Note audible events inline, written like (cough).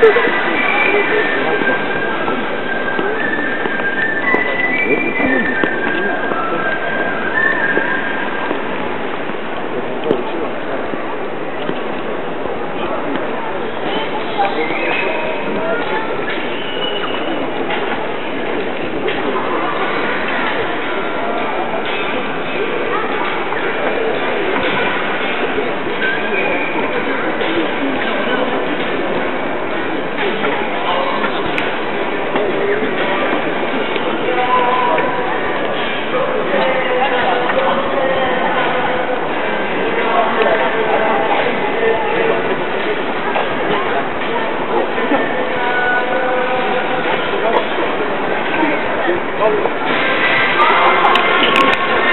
Thank (laughs) you. Vamos.